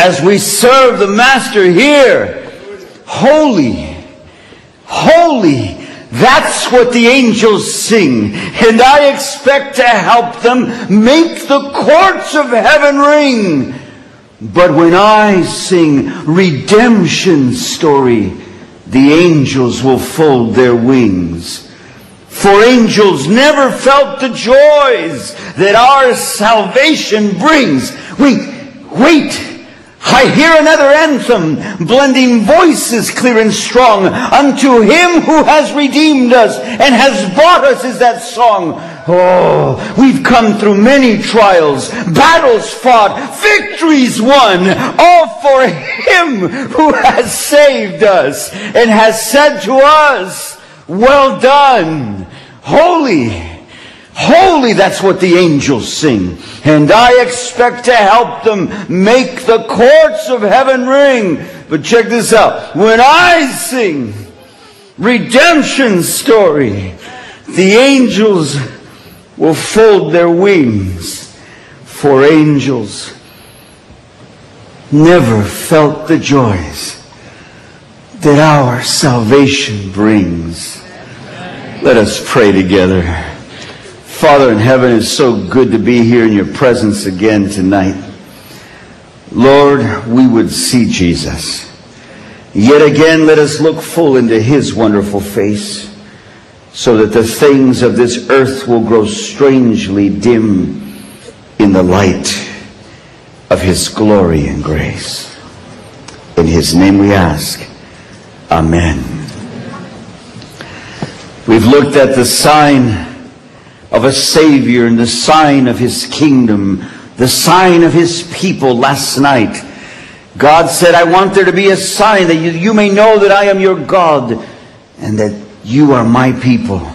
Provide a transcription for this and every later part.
as we serve the Master here. Holy, holy. That's what the angels sing. And I expect to help them make the courts of heaven ring. But when I sing redemption story, the angels will fold their wings. For angels never felt the joys that our salvation brings. Wait, wait. I hear another anthem, blending voices clear and strong. Unto him who has redeemed us and has bought us is that song. Oh, we've come through many trials, battles fought, victories won, all for him who has saved us and has said to us, well done, holy, Holy, that's what the angels sing. And I expect to help them make the courts of heaven ring. But check this out. When I sing redemption story, the angels will fold their wings. For angels never felt the joys that our salvation brings. Let us pray together. Father in heaven, it's so good to be here in your presence again tonight. Lord, we would see Jesus. Yet again, let us look full into his wonderful face so that the things of this earth will grow strangely dim in the light of his glory and grace. In his name we ask. Amen. We've looked at the sign of a Savior and the sign of His kingdom, the sign of His people last night. God said, I want there to be a sign that you, you may know that I am your God and that you are my people.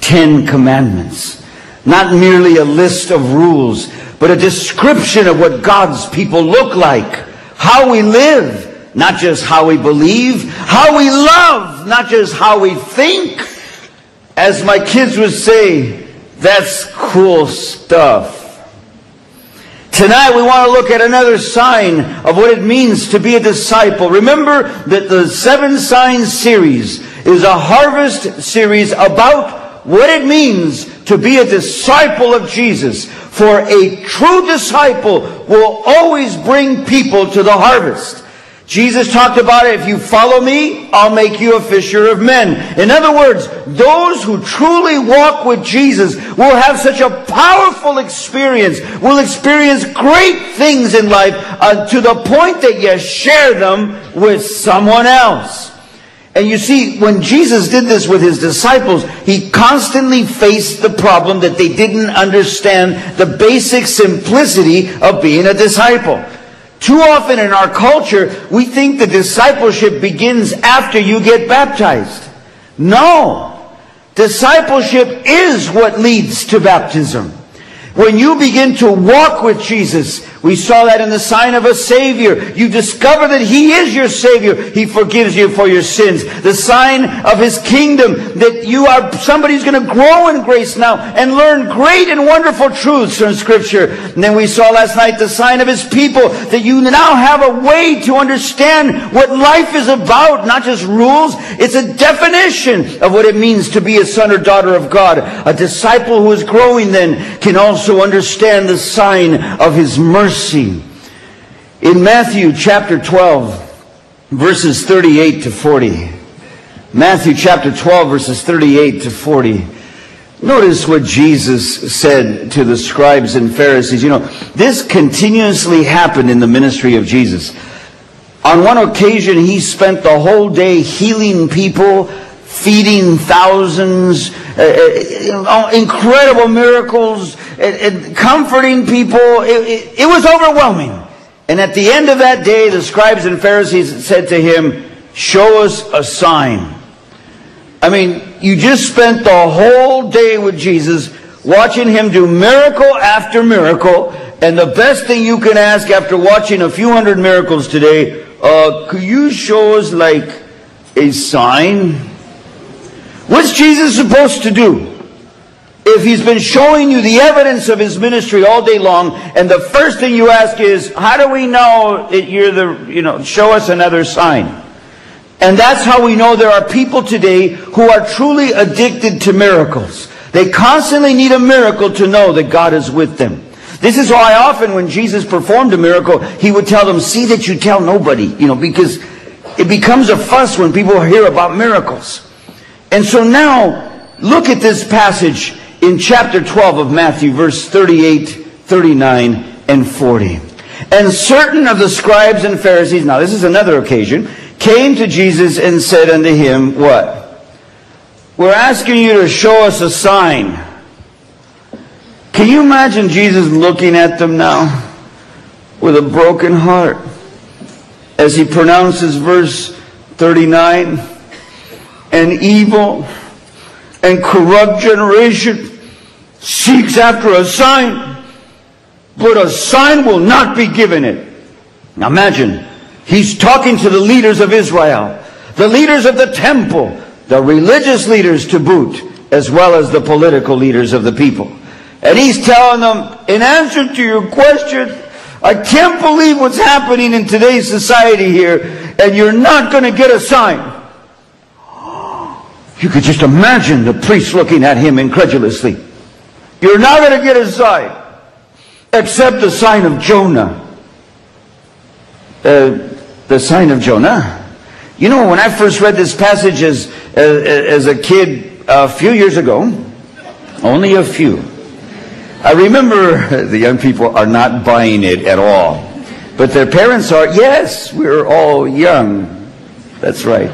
Ten commandments. Not merely a list of rules, but a description of what God's people look like. How we live, not just how we believe. How we love, not just how we think. As my kids would say, that's cool stuff. Tonight we want to look at another sign of what it means to be a disciple. Remember that the Seven Signs series is a harvest series about what it means to be a disciple of Jesus. For a true disciple will always bring people to the harvest. Jesus talked about it. If you follow me, I'll make you a fisher of men. In other words, those who truly walk with Jesus will have such a powerful experience, will experience great things in life uh, to the point that you share them with someone else. And you see, when Jesus did this with his disciples, he constantly faced the problem that they didn't understand the basic simplicity of being a disciple. Too often in our culture, we think the discipleship begins after you get baptized. No. Discipleship is what leads to baptism. When you begin to walk with Jesus, we saw that in the sign of a Savior. You discover that He is your Savior. He forgives you for your sins. The sign of His kingdom, that you are somebody who's going to grow in grace now and learn great and wonderful truths from Scripture. And then we saw last night the sign of His people, that you now have a way to understand what life is about, not just rules. It's a definition of what it means to be a son or daughter of God. A disciple who is growing then can also understand the sign of His mercy mercy. In Matthew chapter 12, verses 38 to 40. Matthew chapter 12, verses 38 to 40. Notice what Jesus said to the scribes and Pharisees. You know, this continuously happened in the ministry of Jesus. On one occasion, he spent the whole day healing people, feeding thousands, uh, uh, incredible miracles, and, comforting people. It, it, it was overwhelming. And at the end of that day, the scribes and Pharisees said to him, Show us a sign. I mean, you just spent the whole day with Jesus watching him do miracle after miracle. And the best thing you can ask after watching a few hundred miracles today, uh, could you show us like a sign? What's Jesus supposed to do? If he's been showing you the evidence of his ministry all day long, and the first thing you ask is, how do we know that you're the, you know, show us another sign? And that's how we know there are people today who are truly addicted to miracles. They constantly need a miracle to know that God is with them. This is why often when Jesus performed a miracle, he would tell them, see that you tell nobody, you know, because it becomes a fuss when people hear about miracles. And so now, look at this passage in chapter 12 of Matthew, verse 38, 39, and 40. And certain of the scribes and Pharisees, now this is another occasion, came to Jesus and said unto him, What? We're asking you to show us a sign. Can you imagine Jesus looking at them now with a broken heart as he pronounces verse 39? An evil and corrupt generation seeks after a sign, but a sign will not be given it. Now imagine He's talking to the leaders of Israel, the leaders of the temple, the religious leaders to boot, as well as the political leaders of the people. And he's telling them, in answer to your question, I can't believe what's happening in today's society here, and you're not going to get a sign. You could just imagine the priest looking at him incredulously. You're not going to get a sign, except the sign of Jonah. Uh, the sign of Jonah. You know, when I first read this passage as, as, as a kid a few years ago, only a few, I remember the young people are not buying it at all. But their parents are, yes, we're all young. That's right.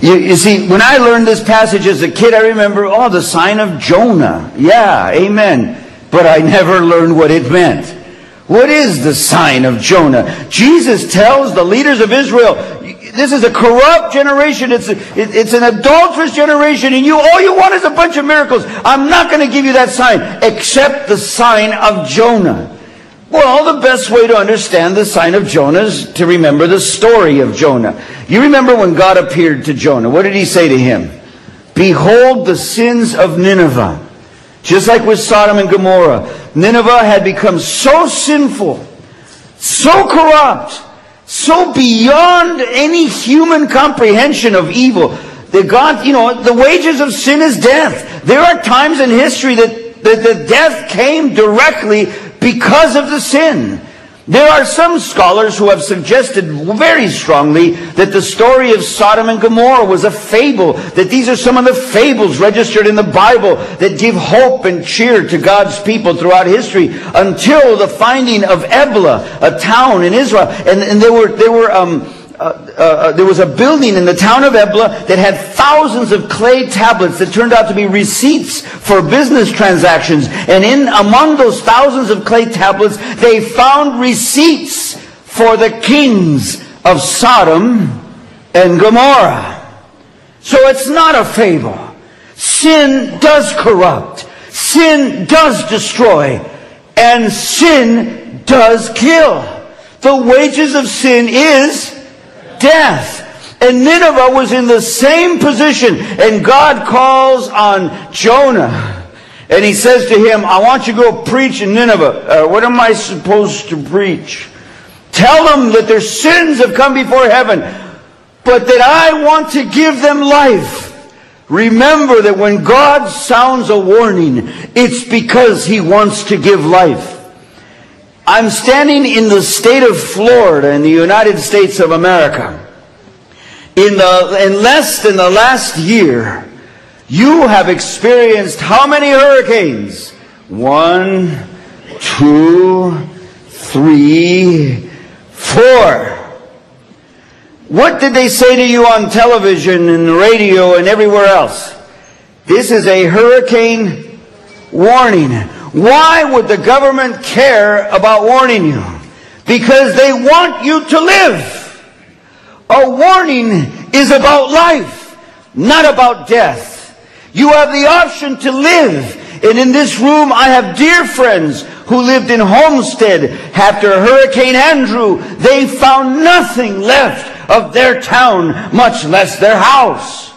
You, you, see, when I learned this passage as a kid, I remember, oh, the sign of Jonah. Yeah, amen. But I never learned what it meant. What is the sign of Jonah? Jesus tells the leaders of Israel, this is a corrupt generation. It's, a, it's an adulterous generation and you, all you want is a bunch of miracles. I'm not going to give you that sign except the sign of Jonah. Well, the best way to understand the sign of Jonah is to remember the story of Jonah. You remember when God appeared to Jonah. What did he say to him? Behold the sins of Nineveh. Just like with Sodom and Gomorrah, Nineveh had become so sinful, so corrupt, so beyond any human comprehension of evil that God, you know, the wages of sin is death. There are times in history that, that the death came directly because of the sin. There are some scholars who have suggested very strongly that the story of Sodom and Gomorrah was a fable, that these are some of the fables registered in the Bible that give hope and cheer to God's people throughout history until the finding of Ebla, a town in Israel. And, and there were, there were, um, uh, there was a building in the town of Ebla that had thousands of clay tablets that turned out to be receipts for business transactions. And in among those thousands of clay tablets, they found receipts for the kings of Sodom and Gomorrah. So it's not a fable. Sin does corrupt. Sin does destroy. And sin does kill. The wages of sin is death. And Nineveh was in the same position. And God calls on Jonah. And he says to him, I want you to go preach in Nineveh. Uh, what am I supposed to preach? Tell them that their sins have come before heaven, but that I want to give them life. Remember that when God sounds a warning, it's because he wants to give life. I'm standing in the state of Florida in the United States of America. In, the, in less than the last year, you have experienced how many hurricanes? One, two, three, four. What did they say to you on television and radio and everywhere else? This is a hurricane warning. Why would the government care about warning you? Because they want you to live. A warning is about life, not about death. You have the option to live. And in this room, I have dear friends who lived in Homestead after Hurricane Andrew. They found nothing left of their town, much less their house.